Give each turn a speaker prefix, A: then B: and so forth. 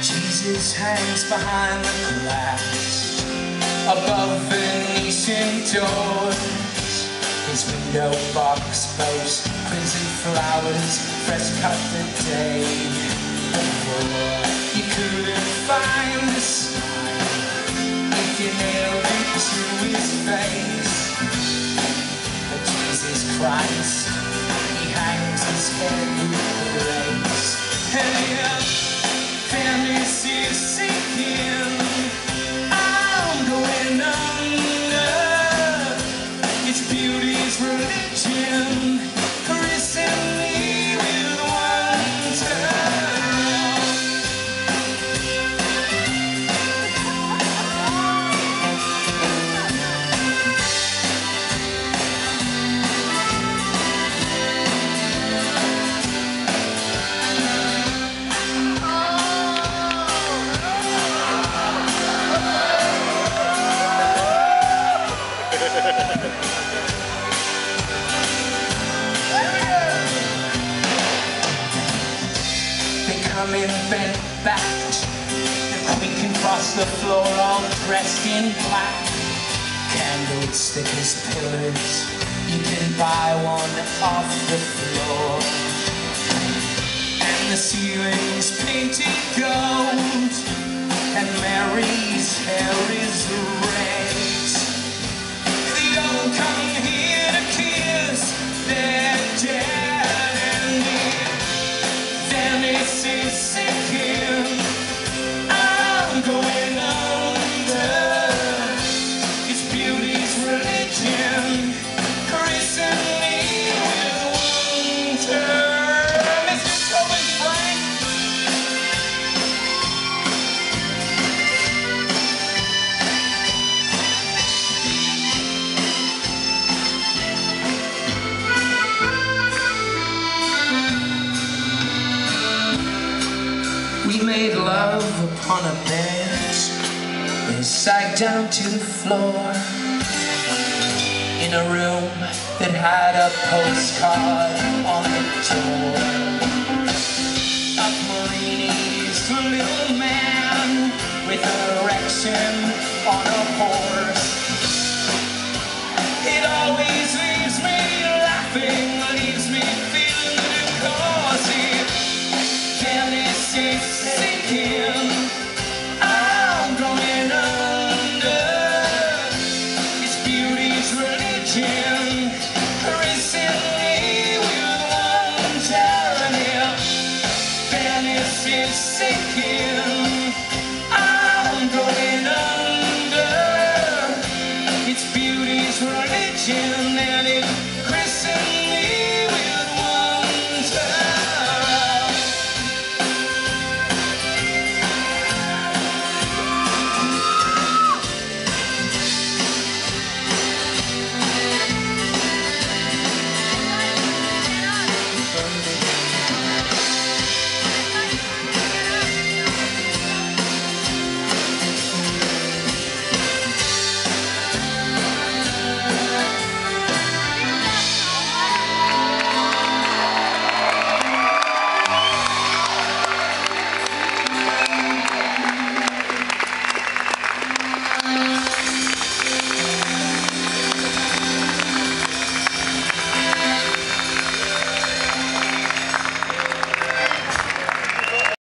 A: Jesus hangs behind the glass above Venetian doors. His window box boasts prison flowers, fresh cut the day before. You nailed it to his face. Jesus Christ, he hangs his head come in bent back. Queen can cross the floor all dressed in black. Candlestick as pillars. You can buy one off the floor. And the ceiling's painted gold. And Mary's hair is Made love upon a bench and sank down to the floor in a room that had a postcard on the door. Up Marini's little man with an erection on a horse. Turn here.